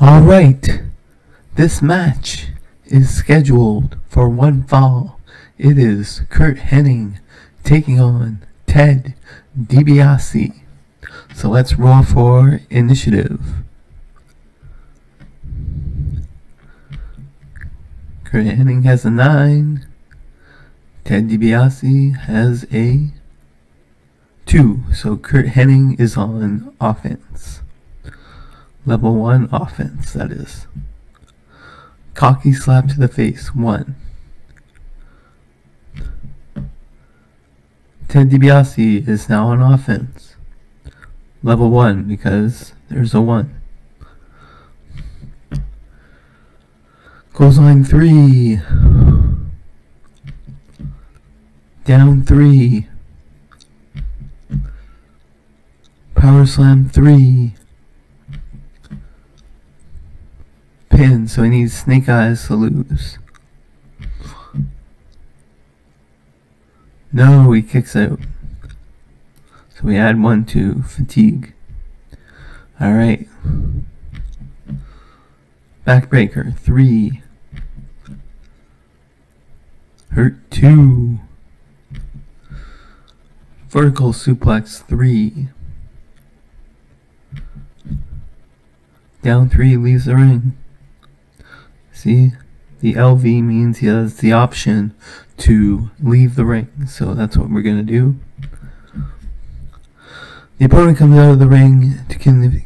Alright, this match is scheduled for one fall. It is Curt Hennig taking on Ted DiBiase. So let's roll for initiative. Curt Hennig has a 9. Ted DiBiase has a 2. So Curt Hennig is on offense. Level 1 offense, that is. Cocky slap to the face, 1. Ted DiBiase is now on offense. Level 1 because there's a 1. Clothesline 3. Down 3. Power Slam 3. So he needs Snake Eyes to lose. No, he kicks out. So we add one to fatigue. Alright. Backbreaker, three. Hurt two. Vertical suplex, three. Down three leaves the ring. See? The LV means he has the option to leave the ring. So that's what we're going to do. The opponent comes out of the ring to, con-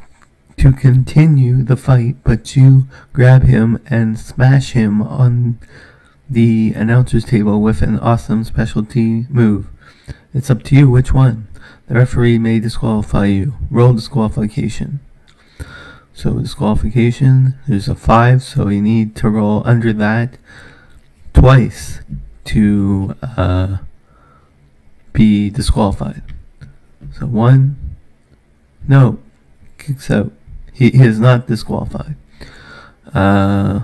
to continue the fight, but you grab him and smash him on the announcer's table with an awesome specialty move. It's up to you which one. The referee may disqualify you. Roll disqualification. So disqualification, there's a 5, so you need to roll under that twice to uh, be disqualified. So 1, no, kicks out. He, he is not disqualified. Uh,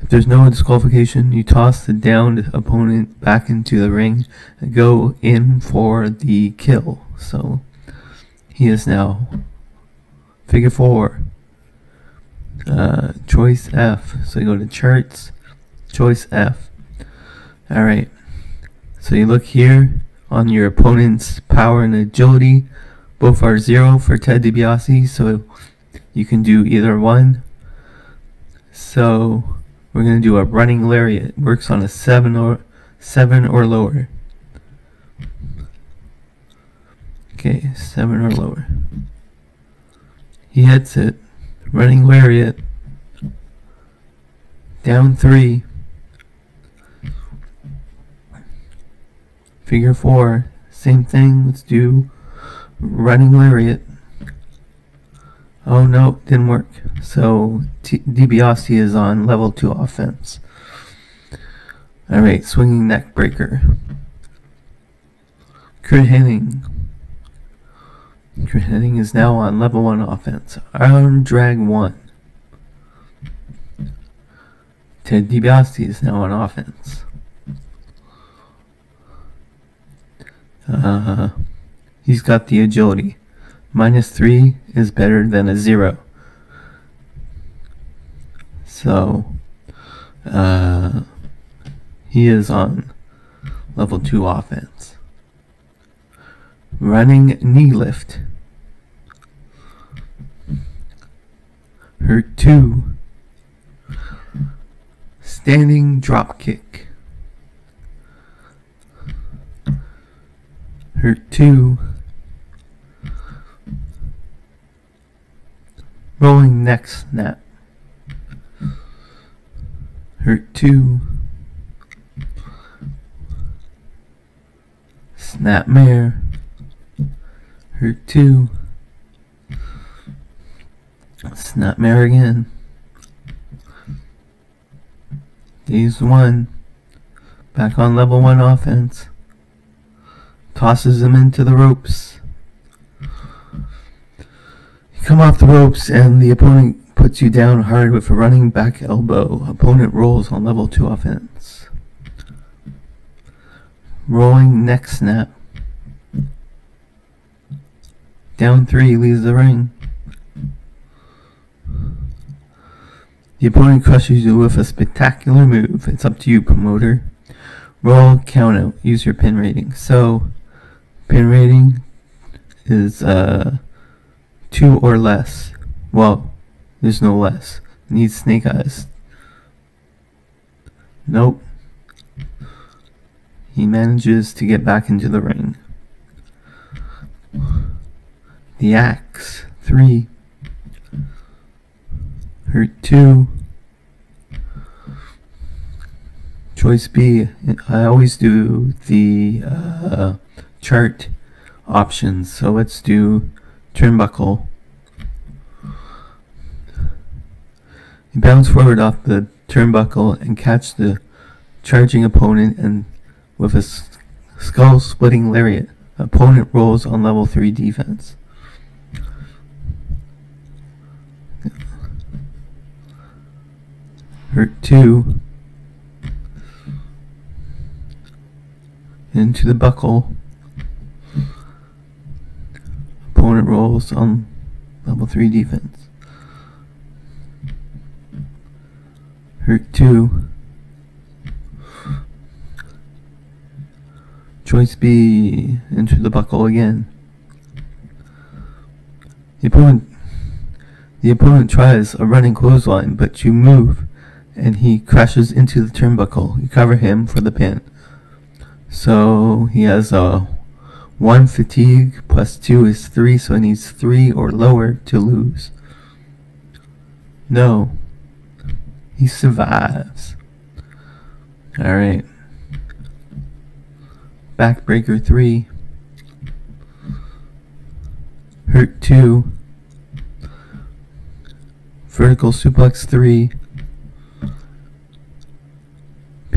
if there's no disqualification, you toss the downed opponent back into the ring and go in for the kill. So he is now Figure 4. Uh, choice F. So you go to charts, choice F. Alright. So you look here on your opponent's power and agility. Both are 0 for Ted DiBiase, so you can do either one. So we're going to do a running lariat. Works on a 7 or 7 or lower. Okay, 7 or lower. He hits it. Running lariat. Down three. Figure four. Same thing. Let's do running lariat. Oh no, didn't work. So T- DiBiase is on level two offense. Alright, swinging neck breaker. Curt Hennig. Hennig is now on level 1 offense. Arm drag 1. Ted DiBiase is now on offense. Uh, he's got the agility. Minus 3 is better than a 0. So, uh, he is on level 2 offense. Running knee lift. Hurt 2. Standing drop kick. Hurt 2. Rolling neck snap. Hurt 2. Snap mare. Hurt 2. Snapmare again. He's one. Back on level 1 offense. Tosses him into the ropes. You come off the ropes and the opponent puts you down hard with a running back elbow. Opponent rolls on level 2 offense. Rolling neck snap. Down three leaves the ring. The opponent crushes you with a spectacular move. It's up to you, promoter. Roll count out. Use your pin rating. So, pin rating is uh, two or less. Well, there's no less. Needs snake eyes. Nope. He manages to get back into the ring. The axe. Three. Hurt two. Choice B. I always do the uh, chart options. So let's do turnbuckle. You bounce forward off the turnbuckle and catch the charging opponent and with a skull splitting lariat. Opponent rolls on level 3 defense. Hurt 2. Into the buckle. Opponent rolls on level 3 defense. Hurt 2. Choice B. into the buckle again. The opponent, the opponent tries a running clothesline, but you move and he crashes into the turnbuckle. You cover him for the pin. So he has a 1 fatigue plus 2 is 3, so he needs 3 or lower to lose. No. He survives. Alright. Backbreaker 3. Hurt 2. Vertical suplex 3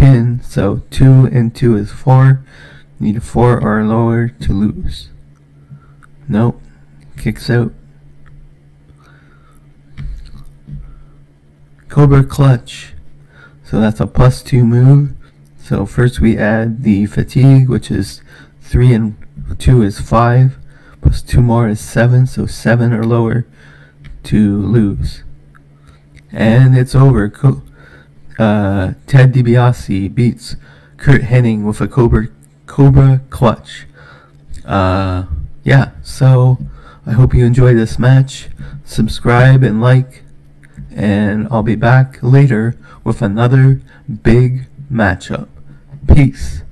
pin, so 2 and 2 is 4. Need a 4 or lower to lose. Nope. Kicks out. Cobra Clutch. So that's a plus 2 move. So first we add the fatigue, which is 3 and 2 is 5. Plus 2 more is 7, so 7 or lower to lose. And it's over. Uh, Ted DiBiase beats Curt Hennig with a Cobra Cobra Clutch. Uh, yeah, so I hope you enjoy this match. Subscribe and like, and I'll be back later with another big matchup. Peace.